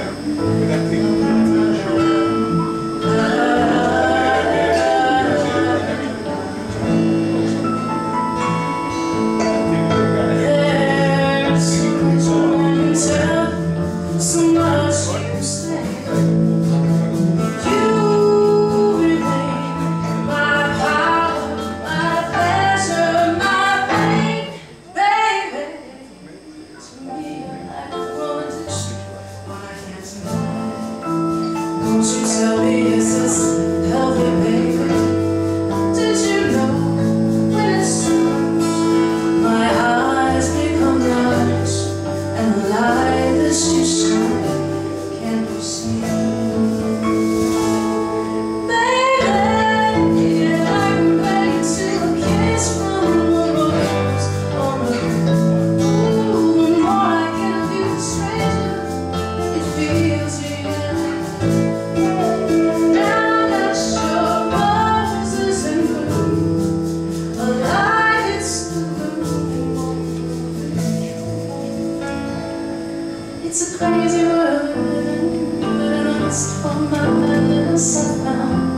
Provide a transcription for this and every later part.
Obrigado. It's a crazy world, but I lost all my madness I found.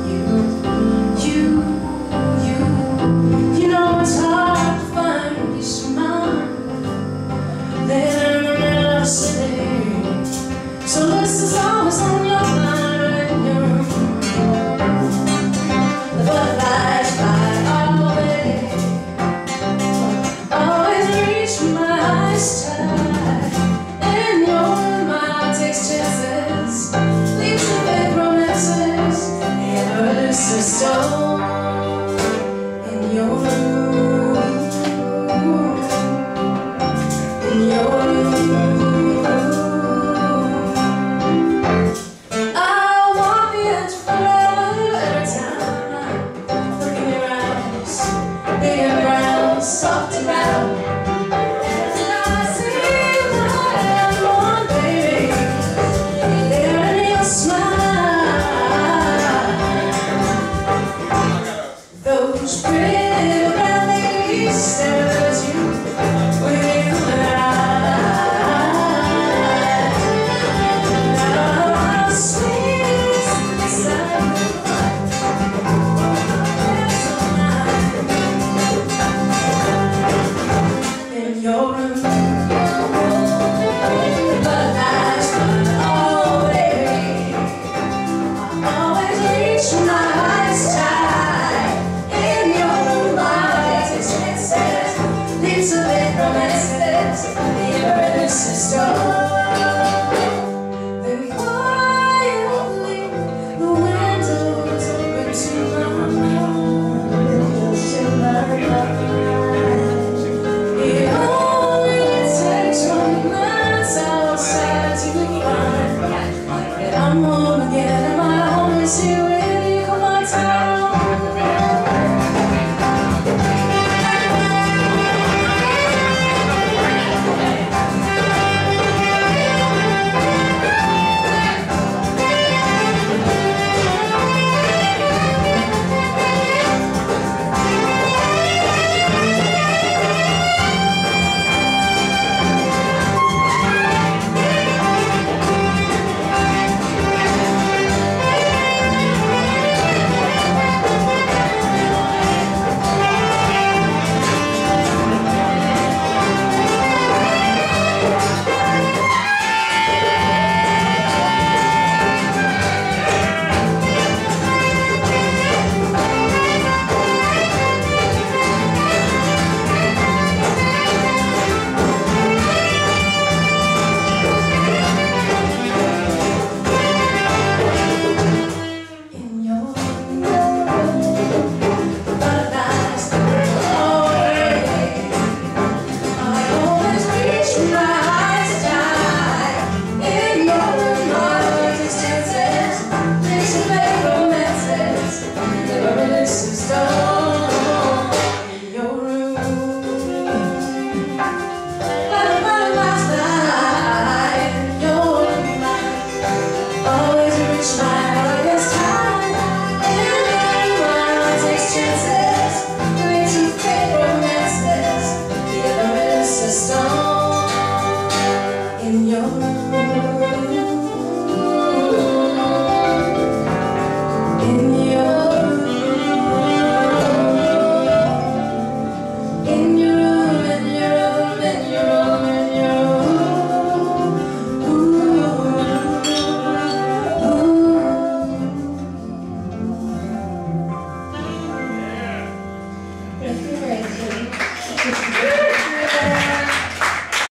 Krishna.